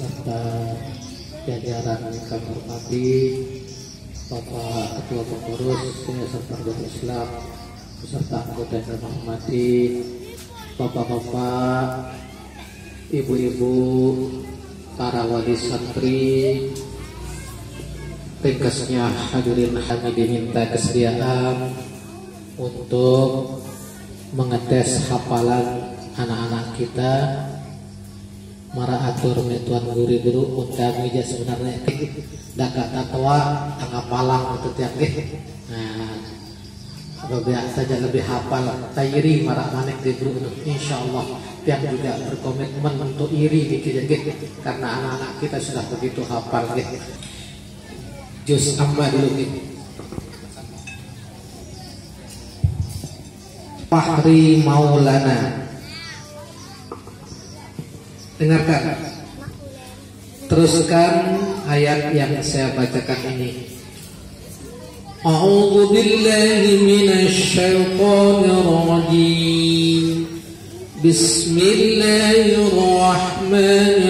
beserta jajaran kami hormati Bapak Ketua Pengurus Yayasan Perdana Islam beserta anggota yang kami hormati Bapak-bapak Ibu-ibu para wali santri ringkasnya hadirin hanya diminta kesediaan untuk mengetes hafalan anak-anak kita atur metuan guru guru undang meja sebenarnya. Dakat tatwa tengah palang itu tiap nah biasa saja lebih hafal tairi marak manik di guru insya Allah tiap juga berkomitmen untuk iri dikit karena anak-anak kita sudah begitu hafal gitu. Jus amba dulu gitu. Fahri Maulana Dengarkan. Teruskan ayat yang saya bacakan ini. A'udzu billahi minasy syaithanir rajim. Bismillahirrahmanirrahim.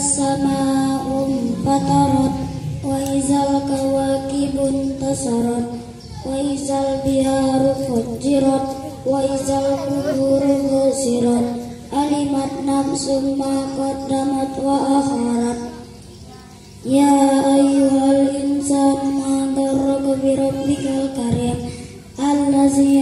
Sama'um fatarat wa izal kawakibun tasarat wa izal biharu fujirat wa izal kuburu busirat alimat nafsum ma qaddamat wa akharat ya ayyuhal insan ma darraka bi rabbikal karim allazi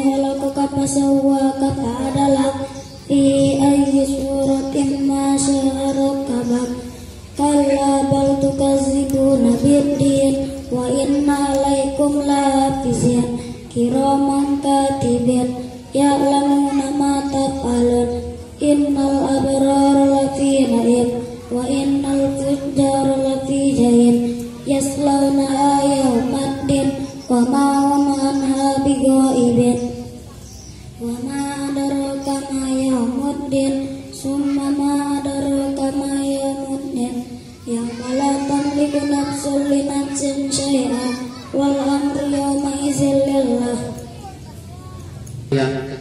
kiraman katibin ya'lamuna ma taf'alun. Innal abrar lafi na'im wa innal fujjar lafi jahim. Yaslawna yawmaddin wa ma hum anha bighaibin. Wa ma adraka ma yawmuddin summa ma adraka ma yawmuddin yawma la tamliku nafsun li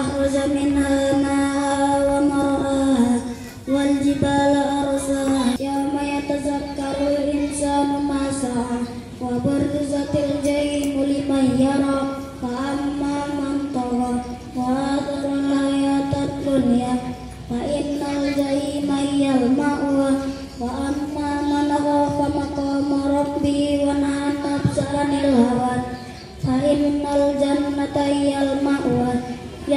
أخرج منها ماءها ومرآها والجبال أرساها يوم يتذكر الإنسان ما سعى وبرزت الجحيم لمن يرى فأما من طغى وآثر الحياة الدنيا فإن الجحيم هي المأوى وأما من خاف مقام ربه ونهى النفس عن الهوى فإن الجنة هي المأوى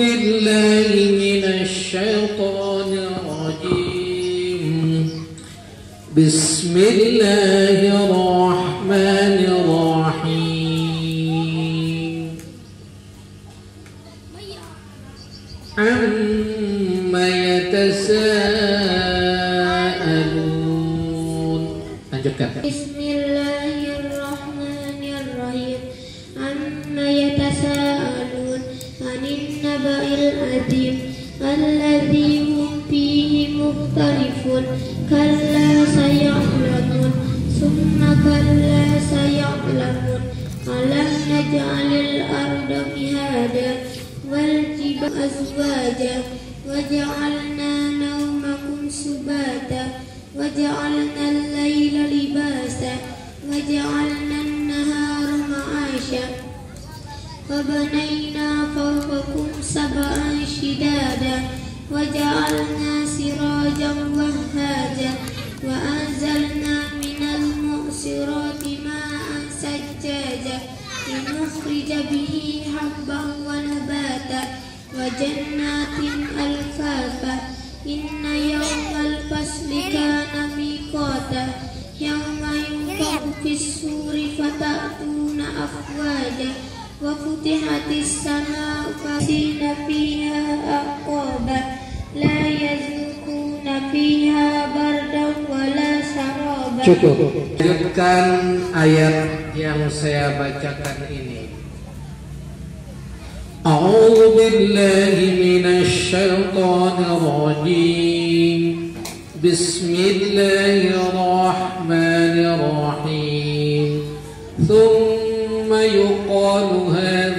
بالله من الشيطان الرجيم. بسم الله الرحمن الرحيم. عما يتساءلون. بسم الله كلا سيعلمون ثم كلا سيعلمون. ألم نجعل الأرض مهادا والجبال أزواجا وجعلنا نومكم سباتا وجعلنا الليل لباسا وجعلنا النهار معاشا. وبنينا فوقكم سبعا شدادا وجعلنا سراجا وهاجا وأنزلنا من المعصرات ماء سجاجا لنخرج به حبا ونباتا وجنات ألفافا إن يوم الفصل كان ميقاتا يوم ينفخ في السور فتأتون أفواجا وفتحت السماء فسين فيها أعقابا لا يذوقون فيها بردا ولا شرابا Cukup. Lanjutkan ayat yang saya bacakan ini. أعوذ بالله من الشيطان الرجيم بسم الله الرحمن الرحيم ثم يقال هذا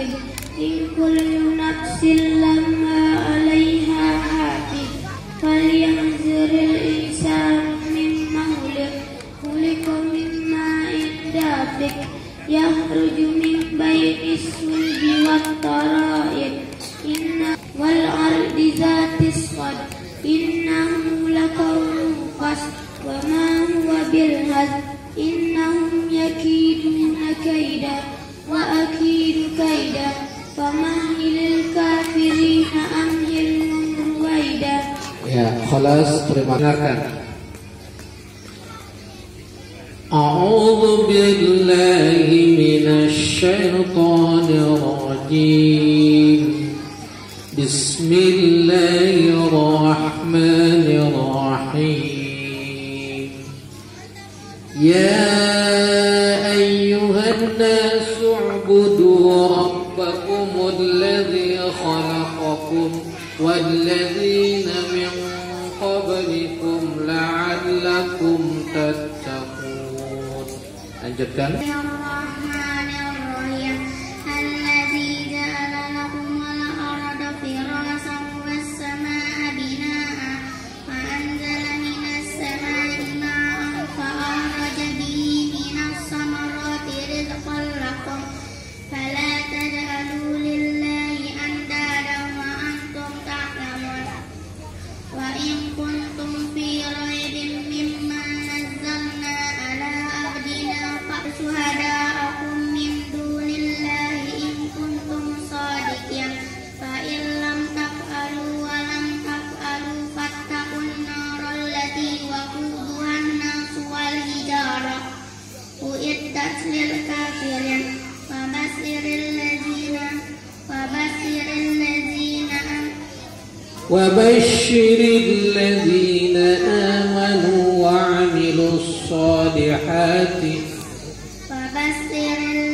الساكن إن كل نفس لما أعوذ بالله من الشيطان الرجيم. بسم الله الرحمن الرحيم. يا أيها الناس اعبدوا ربكم الذي خلقكم والذين من قبلكم لعلكم تتقون. lanjutkan. Ya, وبشر الذين آمنوا وعملوا الصالحات. وبشر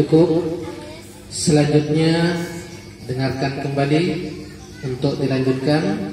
cukup. Selanjutnya dengarkan kembali untuk dilanjutkan